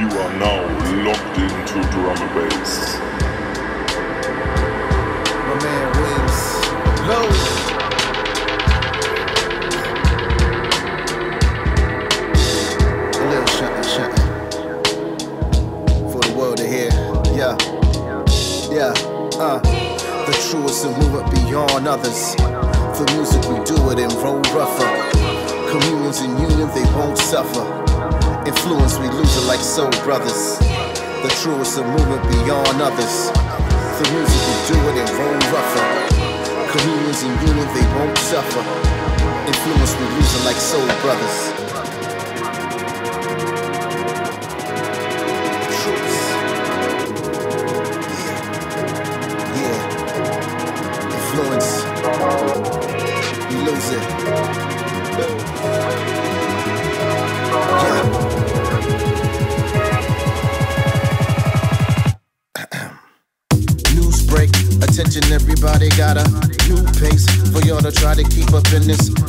You are now locked into drum and bass. My man Wings. Low. A little something, something. For the world to hear. Yeah. Yeah. Uh. The truest and move up beyond others. For music, we do it and roll rougher. Communions and union, they won't suffer. Influence, we lose it like soul brothers. The truest of movement beyond others. The music, we do it and roll rougher. Communions and union, they won't suffer. Influence, we lose it like soul brothers. Try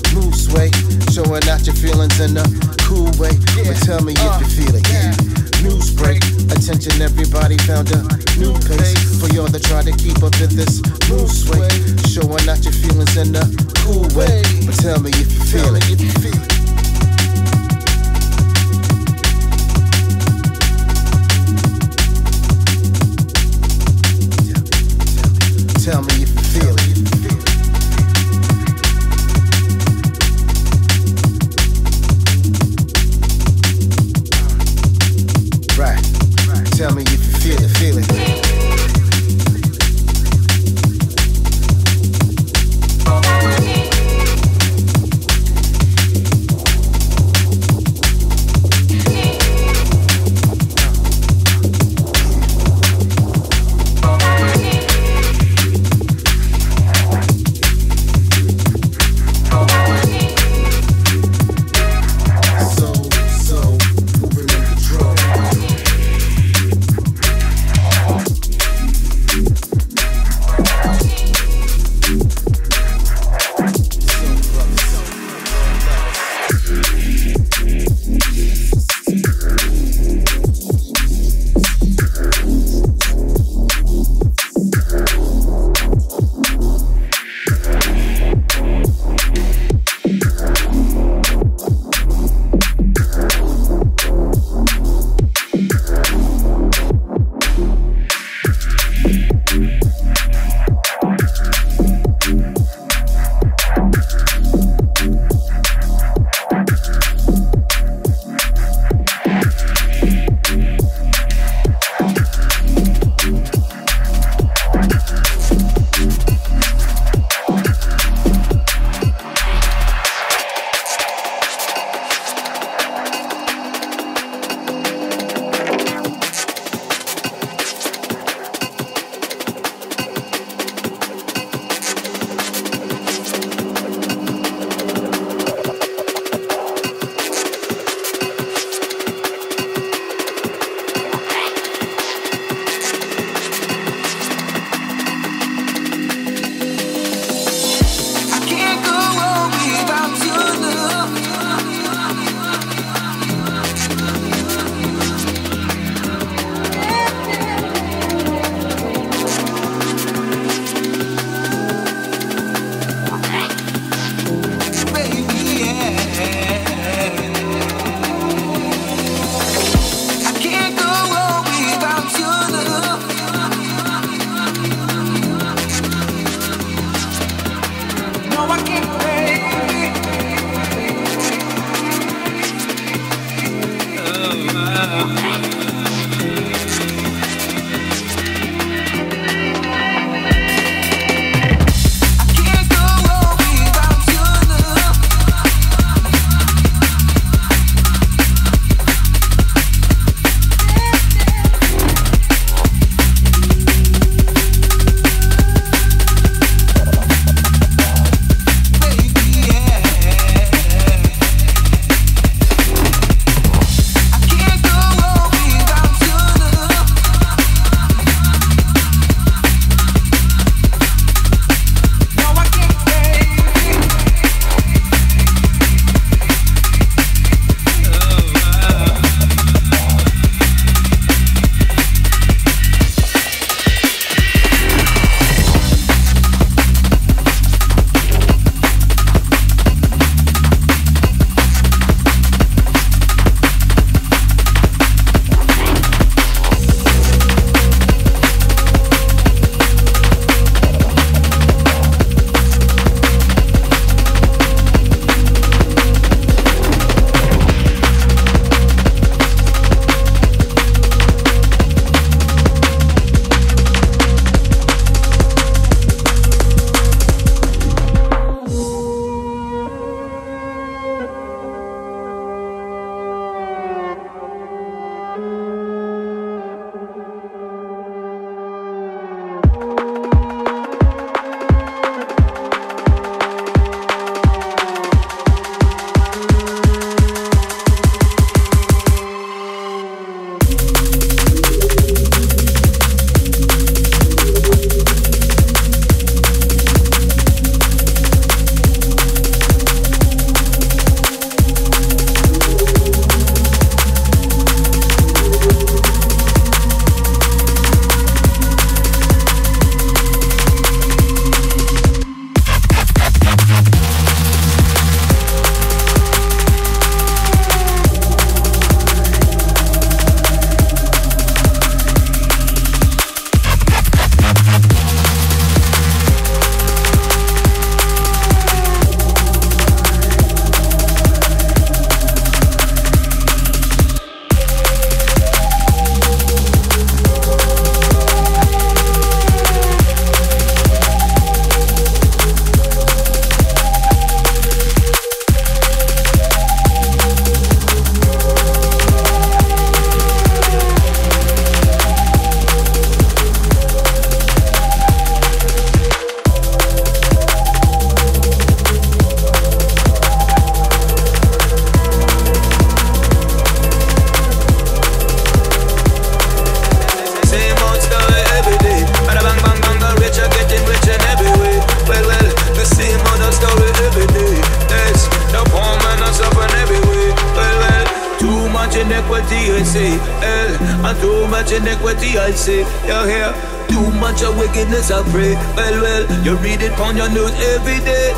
inequity, I say hell, and too much inequity, I say you're here. Too much of wickedness, I pray. Well, well, you read it on your news every day.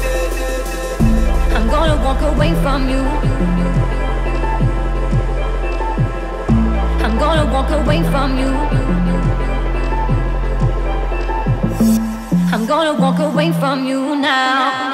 I'm gonna walk away from you. I'm gonna walk away from you. I'm gonna walk away from you now.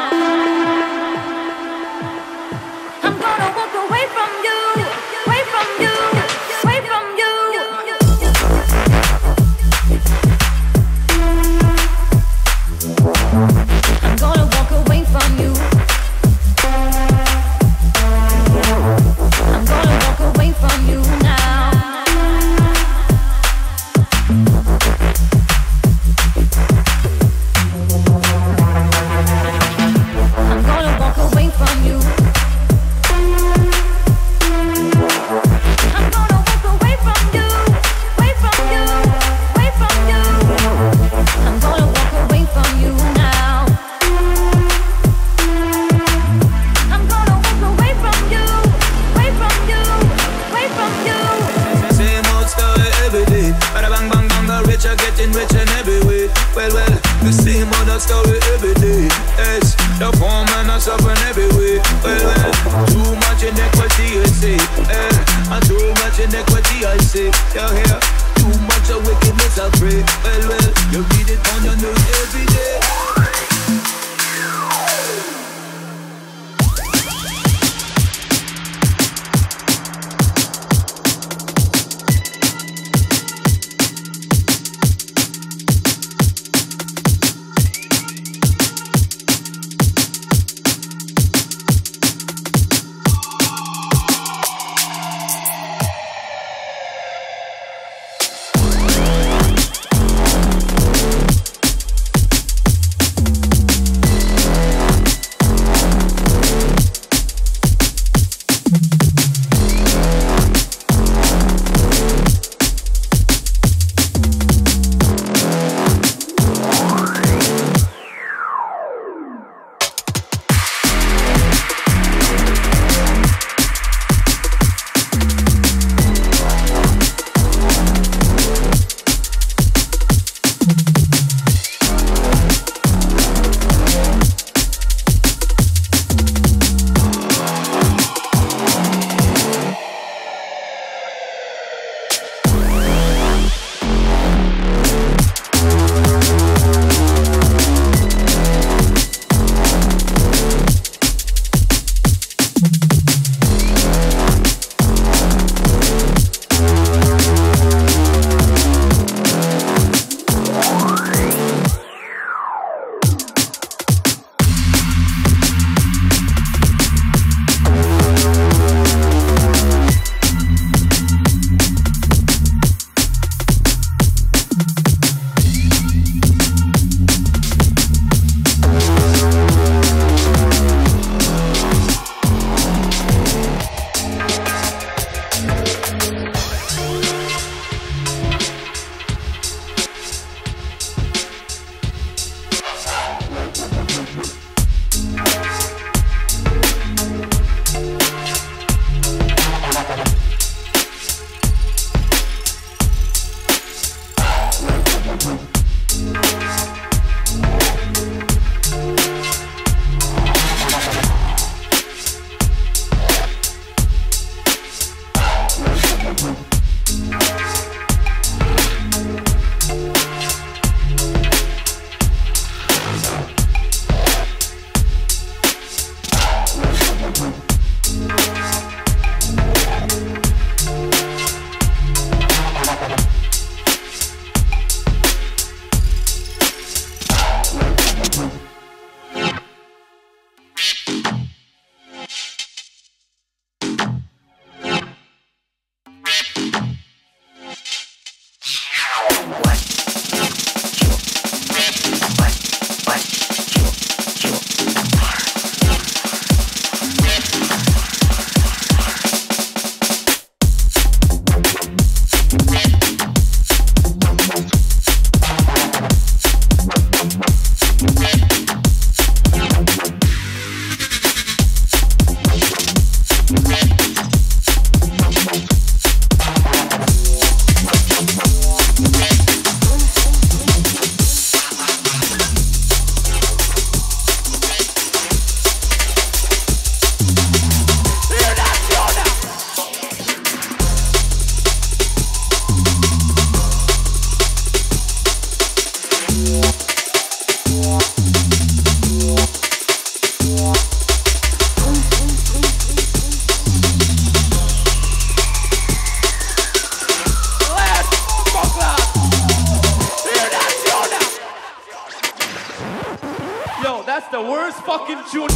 Yo, that's the worst fucking tune.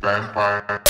Vampire.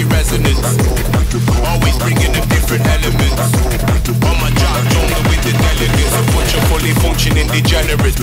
the resonance. Always bringing a different element. On my job, only with the delegates. A bunch of fully functioning degenerates.